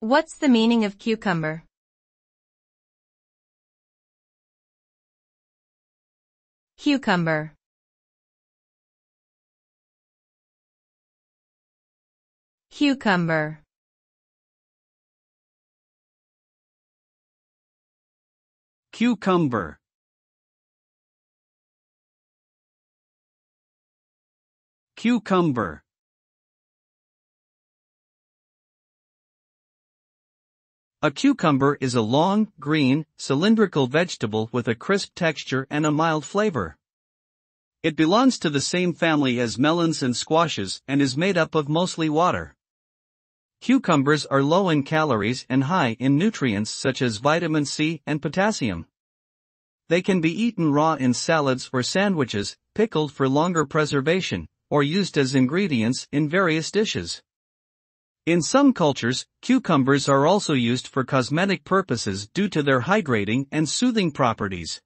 What's the meaning of cucumber? Cucumber. Cucumber. Cucumber. Cucumber. A cucumber is a long, green, cylindrical vegetable with a crisp texture and a mild flavor. It belongs to the same family as melons and squashes and is made up of mostly water. Cucumbers are low in calories and high in nutrients such as vitamin C and potassium. They can be eaten raw in salads or sandwiches, pickled for longer preservation, or used as ingredients in various dishes. In some cultures, cucumbers are also used for cosmetic purposes due to their hydrating and soothing properties.